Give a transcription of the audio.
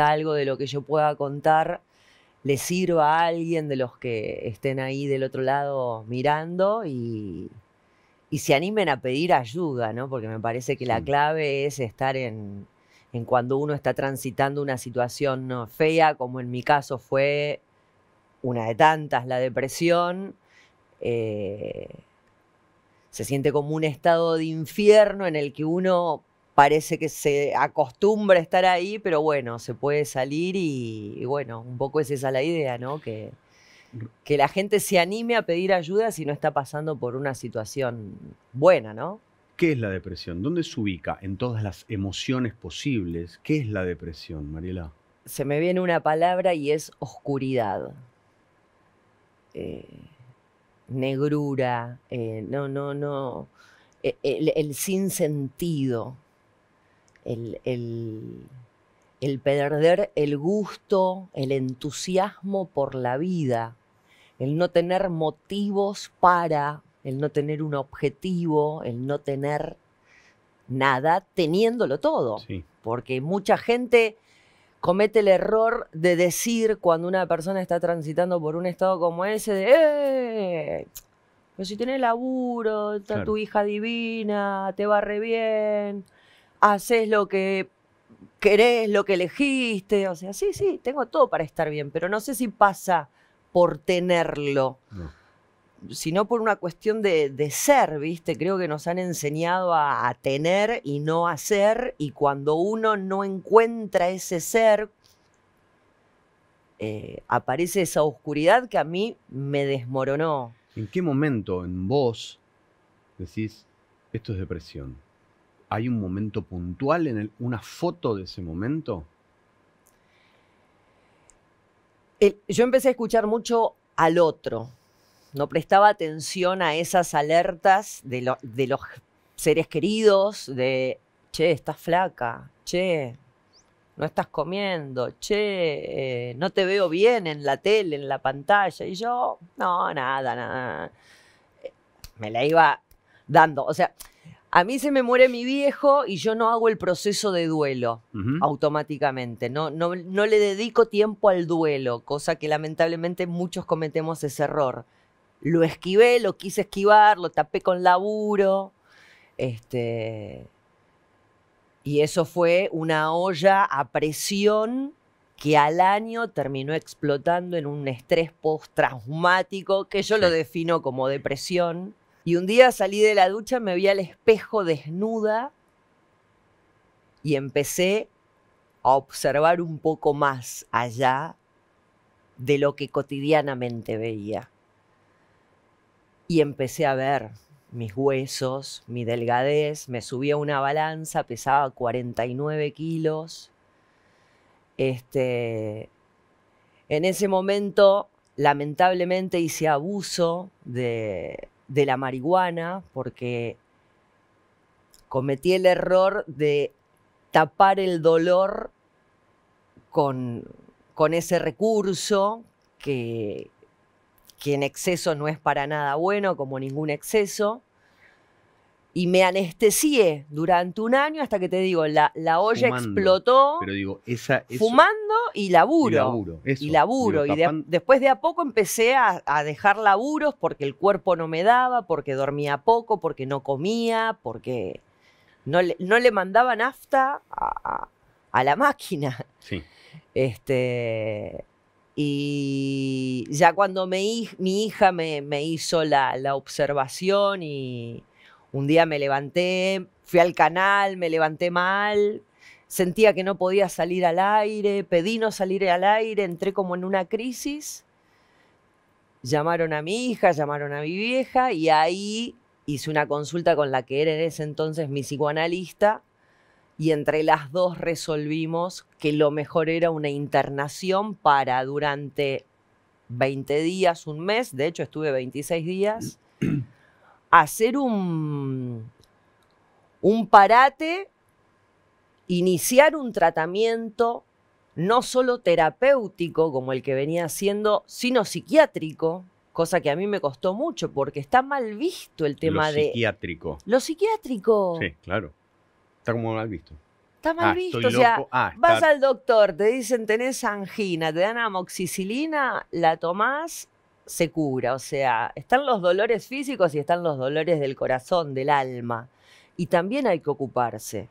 algo de lo que yo pueda contar le sirva a alguien de los que estén ahí del otro lado mirando y, y se animen a pedir ayuda, ¿no? Porque me parece que la clave es estar en, en cuando uno está transitando una situación ¿no? fea, como en mi caso fue una de tantas, la depresión. eh, se siente como un estado de infierno en el que uno parece que se acostumbra a estar ahí, pero bueno, se puede salir y, y bueno, un poco es esa la idea, ¿no? Que, que la gente se anime a pedir ayuda si no está pasando por una situación buena, ¿no? ¿Qué es la depresión? ¿Dónde se ubica en todas las emociones posibles? ¿Qué es la depresión, Mariela? Se me viene una palabra y es oscuridad. Eh, negrura, eh, no, no, no. e- El, el sinsentido, el, el, el perder el gusto, el entusiasmo por la vida, el no tener motivos para, el no tener un objetivo, el no tener nada teniéndolo todo. Sí. Porque mucha gente comete el error de decir cuando una persona está transitando por un estado como ese de ¡Eh! Pero si tenés laburo, está Claro. tu hija divina, te va re bien, haces lo que querés, lo que elegiste. O sea, sí, sí, tengo todo para estar bien, pero no sé si pasa por tenerlo No. sino por una cuestión de, de ser, ¿viste? Creo que nos han enseñado a, a tener y no a ser, y cuando uno no encuentra ese ser, eh, aparece esa oscuridad que a mí me desmoronó. ¿En qué momento en vos decís, esto es depresión? ¿Hay un momento puntual en el- una foto de ese momento? Yo empecé a escuchar mucho al otro, no prestaba atención a esas alertas de los seres queridos, de, che, estás flaca, che, no estás comiendo, che, eh, no te veo bien en la tele, en la pantalla. Y yo, no, nada, nada. Eh, Me la iba dando. O sea, a mí se me muere mi viejo y yo no hago el proceso de duelo automáticamente. No, no, no le dedico tiempo al duelo, cosa que lamentablemente muchos cometemos ese error. Lo esquivé, lo quise esquivar, lo tapé con laburo. Este, y eso fue una olla a presión que al año terminó explotando en un estrés postraumático que yo lo defino como depresión. Y un día salí de la ducha, me vi al espejo desnuda y empecé a observar un poco más allá de lo que cotidianamente veía. Y empecé a ver mis huesos, mi delgadez, me subí a una balanza, pesaba 49 kilos. Este, en ese momento, lamentablemente, hice abuso de, de la marihuana porque cometí el error de tapar el dolor con, con ese recurso que, que en exceso no es para nada bueno, como ningún exceso. Y me anestesié durante un año hasta que te digo, la, la olla Fumando. explotó Pero digo, esa es. fumando y laburo. Y laburo, eso. Y laburo. Digo, y de después de a poco empecé a, a dejar laburos porque el cuerpo no me daba, porque dormía poco, porque no comía, porque no le, no le mandaba nafta a, a- a la máquina. Sí. Este, y ya cuando me mi hija me, me hizo la, la observación y un día me levanté, fui al canal, me levanté mal, sentía que no podía salir al aire, pedí no salir al aire, entré como en una crisis. Llamaron a mi hija, llamaron a mi vieja y ahí hice una consulta con la que era en ese entonces mi psicoanalista y entre las dos resolvimos que lo mejor era una internación para durante 20 días, un mes, de hecho estuve 26 días, hacer un, un parate, iniciar un tratamiento no solo terapéutico como el que venía haciendo, sino psiquiátrico, cosa que a mí me costó mucho porque está mal visto el tema Lo de... psiquiátrico. Lo psiquiátrico. Sí, claro. Está como mal visto. está mal Ah, visto. O sea. Ah, vas está- al doctor, te dicen tenés angina, te dan amoxicilina, la tomás, se cura. O sea, están los dolores físicos y están los dolores del corazón, del alma. Y también hay que ocuparse.